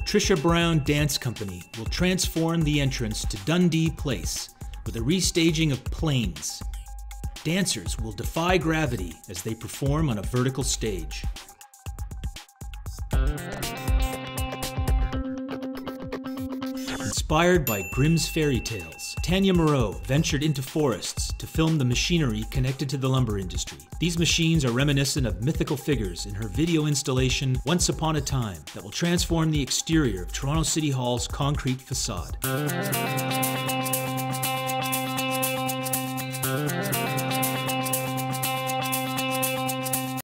Trisha Brown Dance Company will transform the entrance to Dundee Place with a restaging of planes. Dancers will defy gravity as they perform on a vertical stage. Inspired by Grimm's fairy tales, Tania Mouraud ventured into forests to film the machinery connected to the lumber industry. These machines are reminiscent of mythical figures in her video installation Once Upon a Time that will transform the exterior of Toronto City Hall's concrete facade.